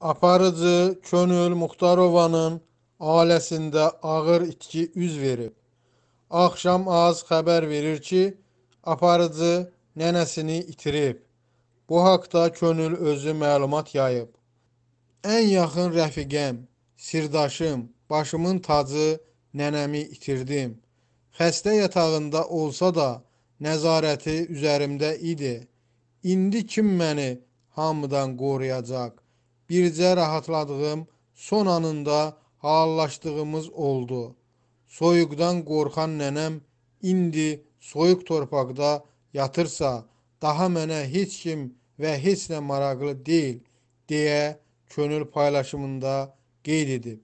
Aparıcı Könül Muxtarovanın ailəsində ağır itki üz verib. Axşam az xəbər verir ki, aparıcı nənəsini itirib. Bu haqda Könül özü məlumat yayıb. Ən yaxın rəfiqəm, sirdaşım, başımın tacı nənəmi itirdim. Xəstə yatağında olsa da nəzarəti üzərimdə idi. İndi kim məni hamıdan qoruyacaq? Bircə rahatladığım son anında halallaşdığımız oldu. Soyuqdan qorxan nənəm indi soyuq torpaqda yatırsa, daha mənə heç kim və heç nə maraqlı deyil, deyə Könül paylaşımında qeyd edib.